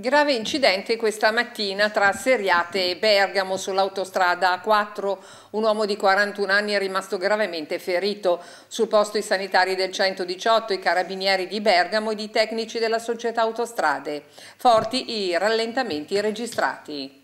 Grave incidente questa mattina tra Seriate e Bergamo sull'autostrada A4. Un uomo di 41 anni è rimasto gravemente ferito. Sul posto i sanitari del 118, i carabinieri di Bergamo e i tecnici della società autostrade. Forti i rallentamenti registrati.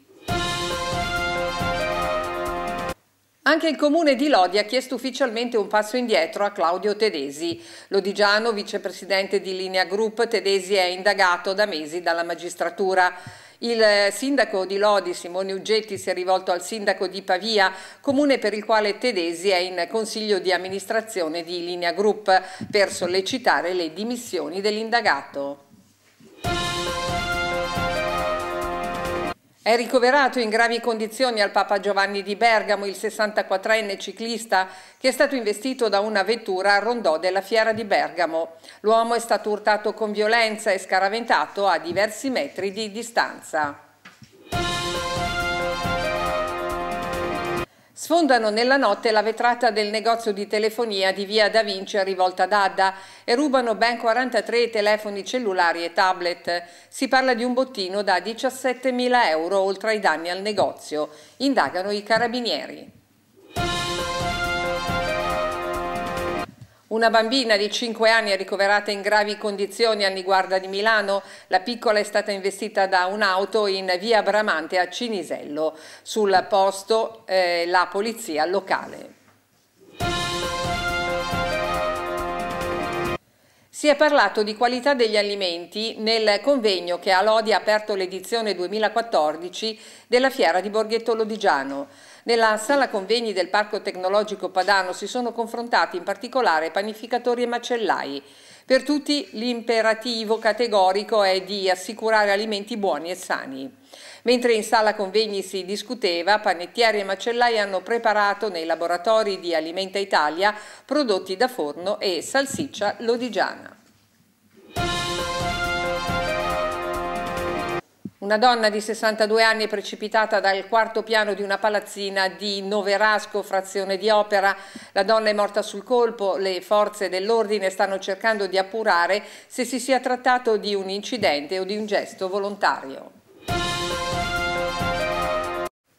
Anche il comune di Lodi ha chiesto ufficialmente un passo indietro a Claudio Tedesi. Lodigiano, vicepresidente di Linea Group, Tedesi è indagato da mesi dalla magistratura. Il sindaco di Lodi, Simone Uggetti, si è rivolto al sindaco di Pavia, comune per il quale Tedesi è in consiglio di amministrazione di Linea Group, per sollecitare le dimissioni dell'indagato. È ricoverato in gravi condizioni al Papa Giovanni di Bergamo il 64enne ciclista che è stato investito da una vettura a rondò della fiera di Bergamo. L'uomo è stato urtato con violenza e scaraventato a diversi metri di distanza. Sfondano nella notte la vetrata del negozio di telefonia di via Da Vinci a rivolta d'Adda e rubano ben 43 telefoni cellulari e tablet. Si parla di un bottino da 17.000 euro oltre ai danni al negozio. Indagano i carabinieri. Una bambina di 5 anni è ricoverata in gravi condizioni a Niguarda di Milano. La piccola è stata investita da un'auto in via Bramante a Cinisello. Sul posto eh, la polizia locale. Si è parlato di qualità degli alimenti nel convegno che a Lodi ha aperto l'edizione 2014 della Fiera di Borghetto Lodigiano. Nella sala convegni del Parco Tecnologico Padano si sono confrontati in particolare panificatori e macellai. Per tutti l'imperativo categorico è di assicurare alimenti buoni e sani. Mentre in sala convegni si discuteva, panettieri e macellai hanno preparato nei laboratori di Alimenta Italia prodotti da forno e salsiccia lodigiana. Una donna di 62 anni è precipitata dal quarto piano di una palazzina di Noverasco, frazione di Opera. La donna è morta sul colpo, le forze dell'ordine stanno cercando di appurare se si sia trattato di un incidente o di un gesto volontario.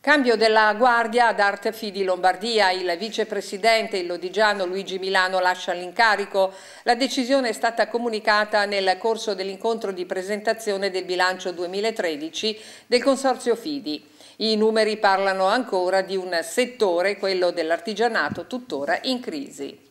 Cambio della guardia ad Arte Fidi Lombardia, il vicepresidente il lodigiano Luigi Milano lascia l'incarico. La decisione è stata comunicata nel corso dell'incontro di presentazione del bilancio 2013 del Consorzio Fidi. I numeri parlano ancora di un settore, quello dell'artigianato, tuttora in crisi.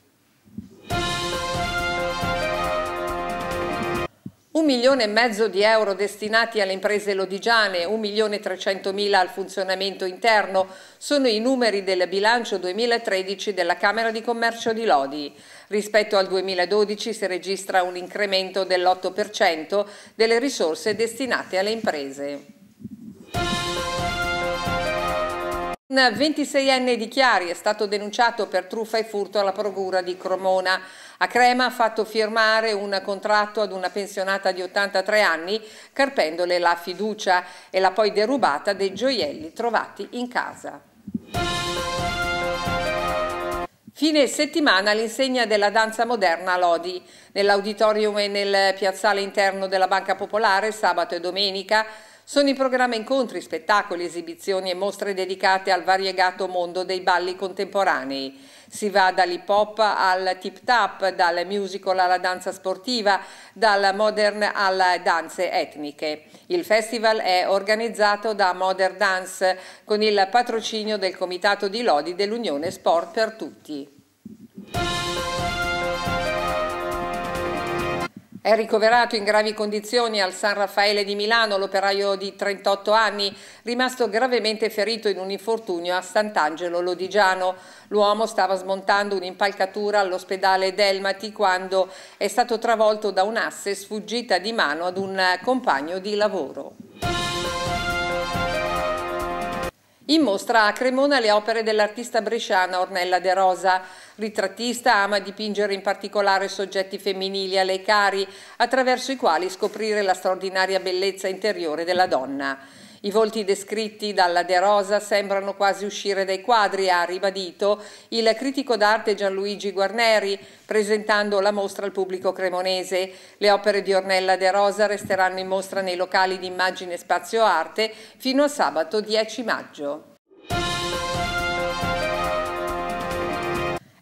Un milione e mezzo di euro destinati alle imprese lodigiane, un milione e trecentomila al funzionamento interno sono i numeri del bilancio 2013 della Camera di Commercio di Lodi. Rispetto al 2012 si registra un incremento dell'8% delle risorse destinate alle imprese. Un 26enne di Chiari è stato denunciato per truffa e furto alla procura di Cremona. A Crema ha fatto firmare un contratto ad una pensionata di 83 anni, carpendole la fiducia e l'ha poi derubata dei gioielli trovati in casa. Fine settimana all'insegna della danza moderna a Lodi. Nell'auditorium e nel piazzale interno della Banca Popolare, sabato e domenica, sono in programma incontri, spettacoli, esibizioni e mostre dedicate al variegato mondo dei balli contemporanei. Si va dall'hip hop al tip tap, dal musical alla danza sportiva, dal modern alle danze etniche. Il festival è organizzato da Modern Dance con il patrocinio del Comitato di Lodi dell'Unione Sport per Tutti. È ricoverato in gravi condizioni al San Raffaele di Milano l'operaio di 38 anni, rimasto gravemente ferito in un infortunio a Sant'Angelo Lodigiano. L'uomo stava smontando un'impalcatura all'ospedale Delmati quando è stato travolto da un'asse sfuggita di mano ad un compagno di lavoro. In mostra a Cremona le opere dell'artista bresciana Ornella De Rosa. Ritrattista ama dipingere in particolare soggetti femminili a lei cari, attraverso i quali scoprire la straordinaria bellezza interiore della donna. I volti descritti dalla De Rosa sembrano quasi uscire dai quadri, ha ribadito il critico d'arte Gianluigi Guarneri, presentando la mostra al pubblico cremonese. Le opere di Ornella De Rosa resteranno in mostra nei locali di Immagine Spazio Arte fino a sabato 10 maggio.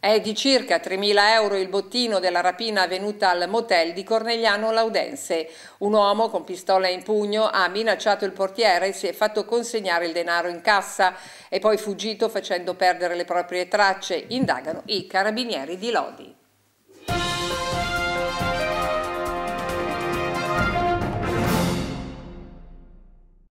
È di circa 3.000 euro il bottino della rapina avvenuta al motel di Cornegliano Laudense. Un uomo con pistola in pugno ha minacciato il portiere e si è fatto consegnare il denaro in cassa e poi fuggito facendo perdere le proprie tracce. Indagano i carabinieri di Lodi.